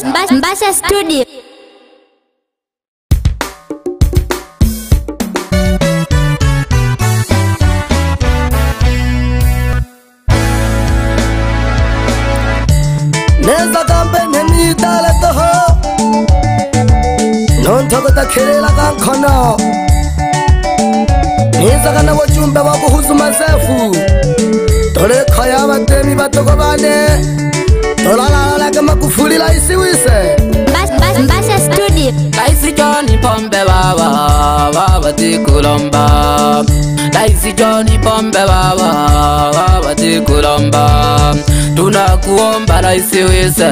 mbasa studio neza kambe nemitale toho nonthoko takhelela kankhono nizakana vocumbe vakuhuzu mazefu tole khaya vatemi vatoko vane olalala kemakufulila isiwise laisijonipombe baba vavatikulomba tunakuomba laisiwise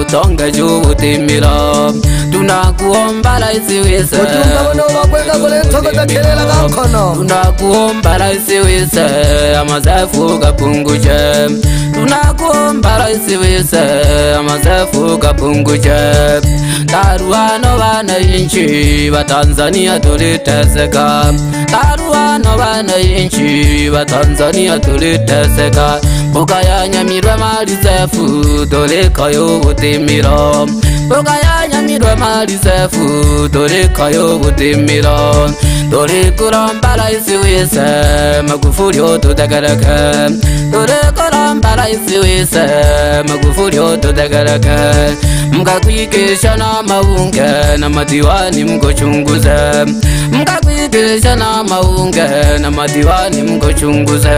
utonge juvutimilo tunakuomba laisiwisetunakuomba laisiwise amazefu kapunguje nako mbaraisivisa amasefu kapunguca taruwano vana inchi vatanzania tuliteseka taruwano vana inchi vatanzania tuliteseka mbuka ya nyamirwe mari sefu tulikayo utimiro mbuka ya nyamirwe mari sefu dore ko yobutimiro dore kurombara isi wese magufuri otudagaraga dore kurombara isi wese magufuri otudagaraga mukakwigisha n'amabunge n'amadiwani mukucunguza mukakwigisha n'amabunge n'amadiwani mukucunguza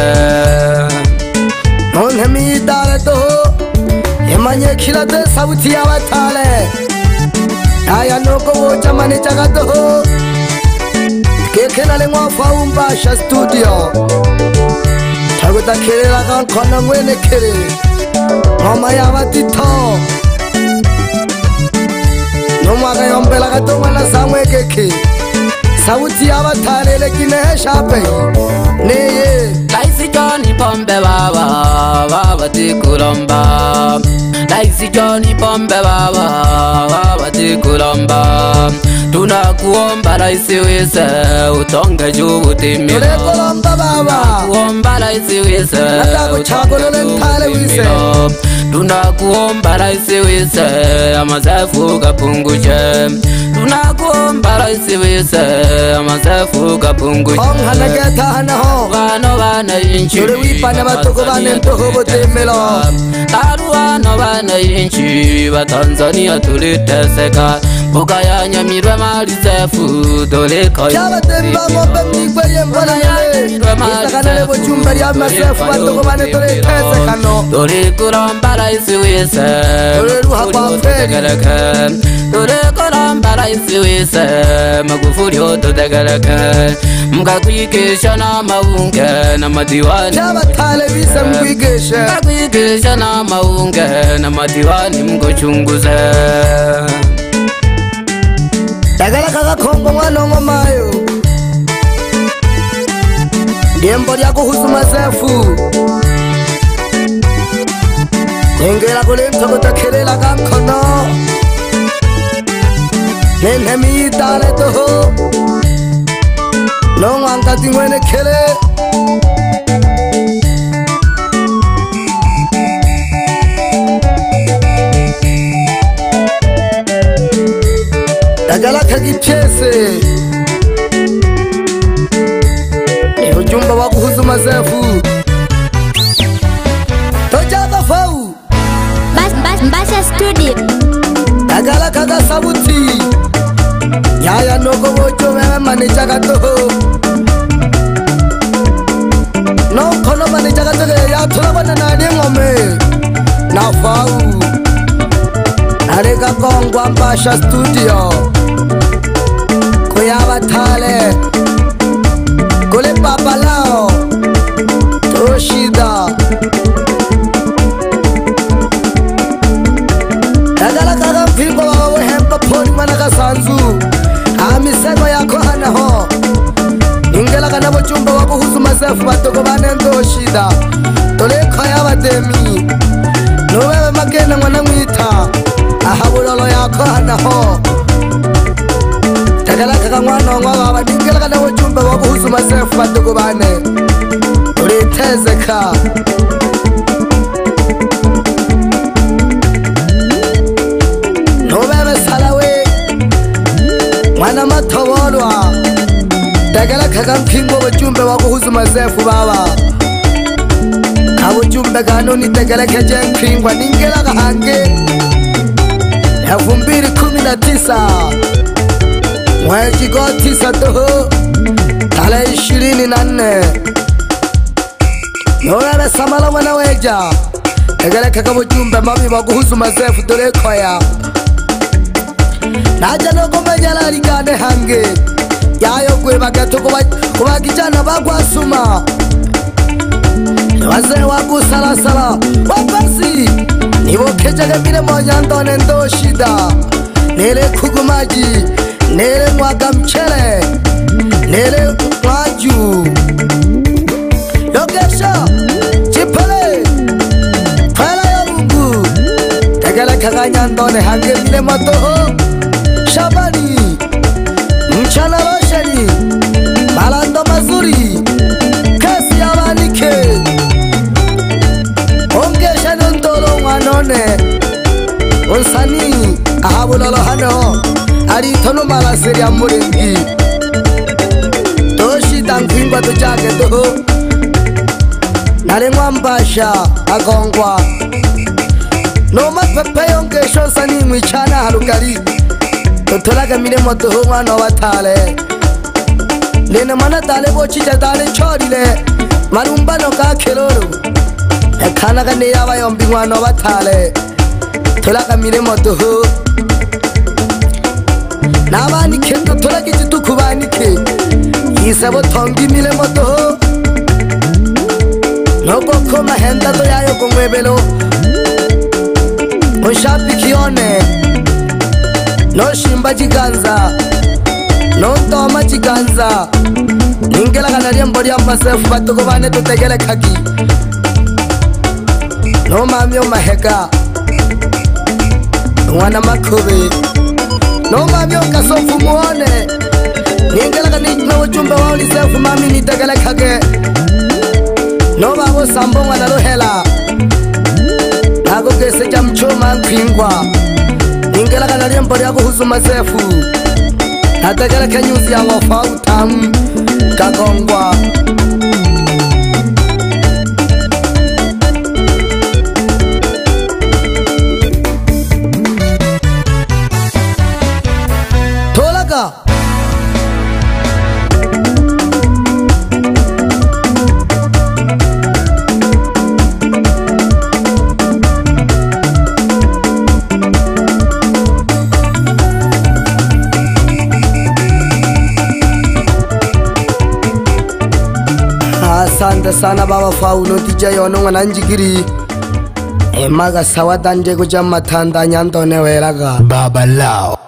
none mitare do yemanye kira dore sabuti y'abatare aya noko wotamane chakatoho kekhela lengwafau mbasha studio takutakhelela ka nkhono ngwene khele ngoma ya vatitho nomwaka yompela ka tongwana samwe kekhe sauti ya vathalele kinehexape neye laisi joni pombe vava vavatikulomba va, va, raisijoni pombe baba vatikulomba tuna kuomba raisi wise utonge juvutimiloomba raisi wise ndunakuomba raisi wese amazafu kapunguje ndunakuomba raisi wese amazafu kapungujeongalejetanaho vano vana inji uri wipane vatoko vane ntohovo temelo aru vano vana inji vatanzania tuliteseka ukayanyamirwa mari safu dore kurambara isi wese dore kurambara isi wese magufuriho tudagaraga mukakwigisha n'amabunge n'amadiwani mukakwigisha n'amabunge n'amadiwani mugucunguza Ekalaka kakhongo mwanongo mayo Ndiembo lyakuhusu masefu Ngengela kulimtho kutakhelela kamkhono Nenhemi italetoho Nongwankati ngwene khelela lakalakha kipyese yojumba wakuhuzu mazefu tojakafau mbasha studi lakalakha kasabuti yaya noko wojomewe manija katoho nokhono manija katoke yathola bona nani ngome nafau nalekakongwa mbasha studio Adala kaga mpipa wa we hempa poni mana ka sanzu Ami sego ya kohana ho Nungela kana bo chumba wa buhusu masefu bato kwa bane mdo shida Tole kaya wa temi Nuwewe magena mwana mwita Aha ulolo ya kohana ho Tadala kaga mwana wa wawa Nungela kana bo chumba wa buhusu masefu bato kwa bane Uriteze ka Uriteze ka bana mathobolwa tekela khaka nkhingo bojumbe wa kuhuzu masefu baba kha bojumbe kanoni tekela kheje nkhingwa ningela kahange efumbiri khumi na tisa mweci ko tisa toho tala ishirini na nne nolele samala wana weja tekela khaka bojumbe mabi wa kuhuzu masefu dolekhoya najanokomejela yange yayo kwebagato kuvakijana vakwasuma vasewakusalasala wapasi nivokhecake milemonyandone ndoshida nele khukumaji nele mwaka mchele nele mwaju lokesha chipele twela ya rungu tekelekhakanyandone hange milemotoho shabani mchana rosheni malando mazuri kesi ya vanike ongesheni ntolo mwanone osani ahavulalohano alitono malaseli ya mulingi toshita nkwingwa tuchake toho nalengwa mbasha akongwa nomapepe yongesho osani mwichana halukali tolaka miremo toho mwana watale lene mwana tale bochicha tale chorile marumbano kakhelolo khana ka neyavayombi mwana wathale tholaka miremo toho navanikhe to tholaki citukhu vanikhe yisavo thongi milemo toho nokokho mahenta to yayo kon'wevelo onxapikhi yone noshimba chiganza notoma chiganza ningelakana liembo lya masefu vatuku vane tutekele khaki nomami omaheka ng'wana makhuvi nomami okasofu muone ningelakani nouchumbe wa ulisefu mami nitekele khake novavo sambo ng'wana luhela nakukese cha mchuma nkhwingwa ningelakana lyembole ya kuhuzu mazefu nategeleke nyuzi ya ngofautam kakongwa basana ba ba fau no tija yono nga nanji kiri e maga sawa tanje ko jamma tanda nyanto ne welaga baba lao